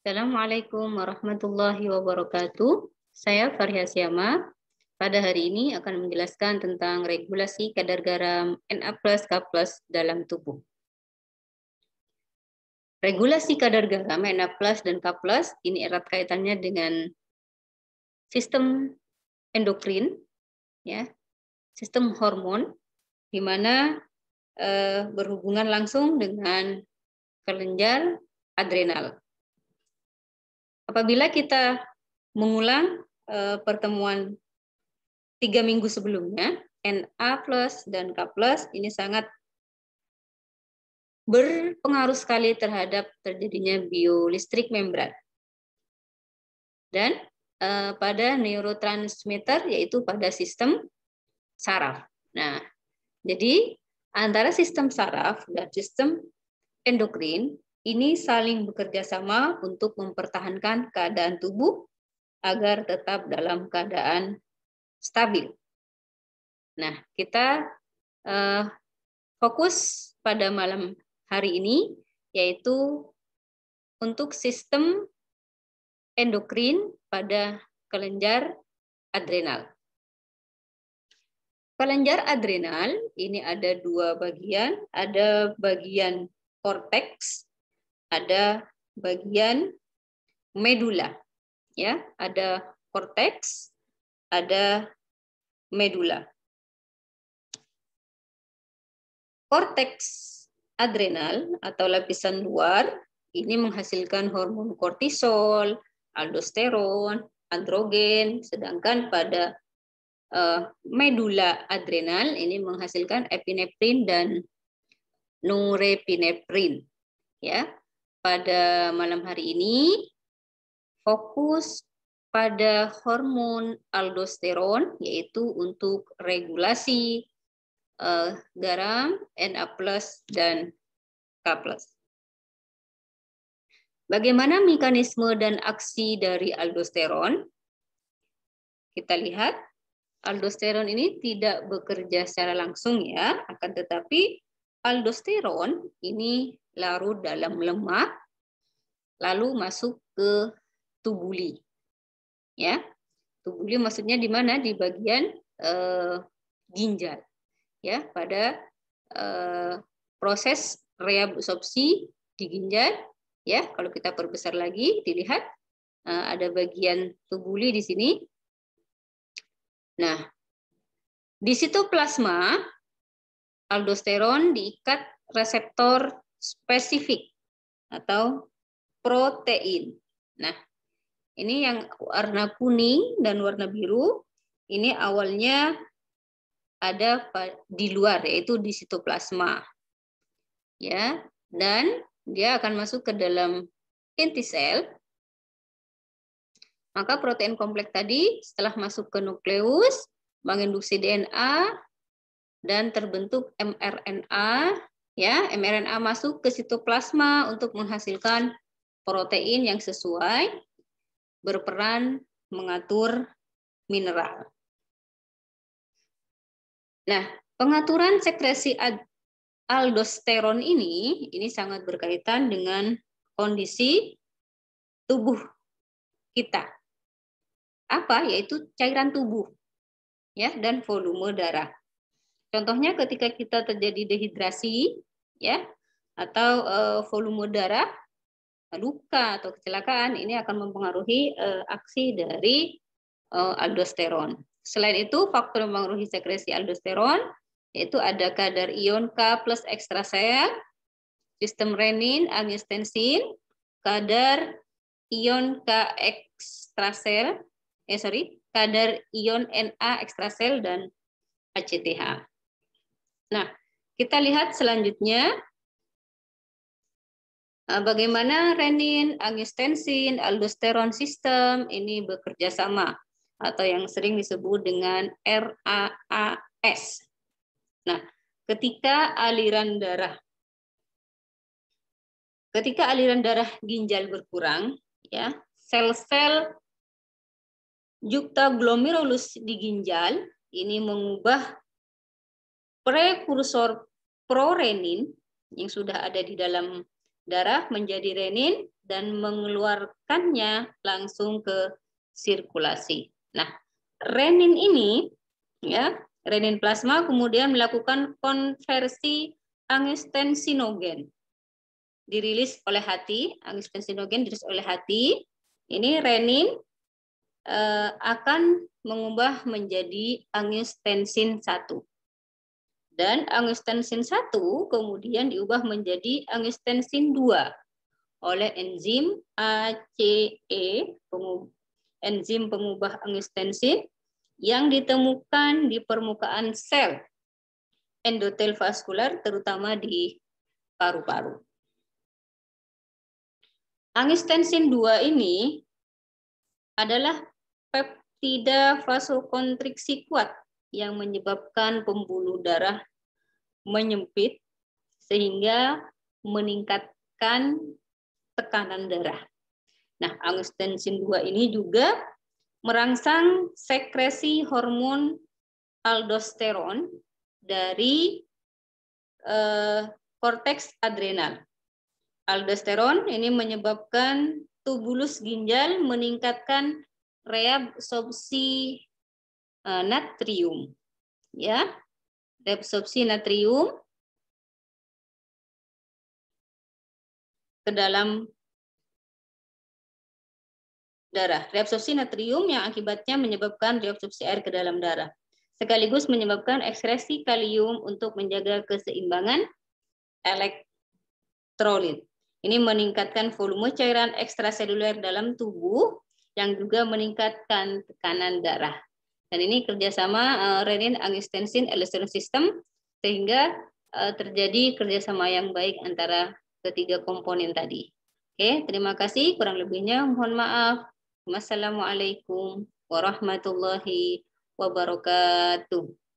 Assalamualaikum warahmatullahi wabarakatuh. Saya Farhia Siama. Pada hari ini akan menjelaskan tentang regulasi kadar garam Na+, K+, dalam tubuh. Regulasi kadar garam Na+, dan K+, ini erat kaitannya dengan sistem endokrin, ya, sistem hormon, di mana eh, berhubungan langsung dengan kelenjar adrenal. Apabila kita mengulang uh, pertemuan tiga minggu sebelumnya, Na plus dan K plus ini sangat berpengaruh sekali terhadap terjadinya biolistrik membran. Dan uh, pada neurotransmitter yaitu pada sistem saraf. Nah, jadi antara sistem saraf dan sistem endokrin ini saling bekerja sama untuk mempertahankan keadaan tubuh agar tetap dalam keadaan stabil. Nah, kita uh, fokus pada malam hari ini yaitu untuk sistem endokrin pada kelenjar adrenal. Kelenjar adrenal ini ada dua bagian, ada bagian korteks ada bagian medula. Ya, ada korteks, ada medula. Korteks adrenal atau lapisan luar ini menghasilkan hormon kortisol, aldosteron, androgen, sedangkan pada uh, medula adrenal ini menghasilkan epinefrin dan norepinefrin. Ya, pada malam hari ini fokus pada hormon aldosteron yaitu untuk regulasi uh, garam Na+ dan K+. Bagaimana mekanisme dan aksi dari aldosteron? Kita lihat aldosteron ini tidak bekerja secara langsung ya, akan tetapi aldosteron ini larut dalam lemak, lalu masuk ke tubuli. Ya, tubuli maksudnya di mana? Di bagian uh, ginjal. Ya, pada uh, proses reabsorpsi di ginjal. Ya, kalau kita perbesar lagi, dilihat uh, ada bagian tubuli di sini. Nah, di situ plasma aldosteron diikat reseptor spesifik atau protein. Nah, ini yang warna kuning dan warna biru, ini awalnya ada di luar yaitu di sitoplasma. Ya, dan dia akan masuk ke dalam inti sel. Maka protein kompleks tadi setelah masuk ke nukleus menginduksi DNA dan terbentuk mRNA ya mRNA masuk ke sitoplasma untuk menghasilkan protein yang sesuai berperan mengatur mineral. Nah, pengaturan sekresi aldosteron ini ini sangat berkaitan dengan kondisi tubuh kita. Apa? Yaitu cairan tubuh ya dan volume darah. Contohnya ketika kita terjadi dehidrasi, ya atau uh, volume darah luka atau kecelakaan ini akan mempengaruhi uh, aksi dari uh, aldosteron. Selain itu, faktor mempengaruhi sekresi aldosteron yaitu ada kadar ion K plus ekstrasel, sistem renin, angiotensin, kadar ion K ekstrasel, eh sorry, kadar ion Na ekstrasel dan ACTH. Nah, kita lihat selanjutnya eh, bagaimana renin, angiotensin, aldosteron sistem ini bekerja sama atau yang sering disebut dengan RAAS. Nah, ketika aliran darah ketika aliran darah ginjal berkurang, ya, sel-sel juktaglomerulus di ginjal ini mengubah prekursor prorenin yang sudah ada di dalam darah menjadi renin dan mengeluarkannya langsung ke sirkulasi. Nah, renin ini ya, renin plasma kemudian melakukan konversi angiostensinogen. Dirilis oleh hati, angiostensinogen dirilis oleh hati. Ini renin eh, akan mengubah menjadi angiostensin 1. Dan angiostensin 1 kemudian diubah menjadi angiostensin 2 oleh enzim ACE, enzim pengubah angiostensin yang ditemukan di permukaan sel endotel vaskular terutama di paru-paru. Angiostensin 2 ini adalah peptida vasokontriksi kuat yang menyebabkan pembuluh darah menyempit sehingga meningkatkan tekanan darah. Nah, angiostensin 2 ini juga merangsang sekresi hormon aldosteron dari eh, korteks adrenal. Aldosteron ini menyebabkan tubulus ginjal meningkatkan reabsorpsi natrium. Ya, reabsorpsi natrium ke dalam darah. Reabsorpsi natrium yang akibatnya menyebabkan reabsorpsi air ke dalam darah. Sekaligus menyebabkan ekskresi kalium untuk menjaga keseimbangan elektrolit. Ini meningkatkan volume cairan ekstraseluler dalam tubuh yang juga meningkatkan tekanan darah. Dan ini kerjasama uh, renin angiostensin aldosteron system sehingga uh, terjadi kerjasama yang baik antara ketiga komponen tadi. Oke, terima kasih. Kurang lebihnya mohon maaf. Wassalamualaikum warahmatullahi wabarakatuh.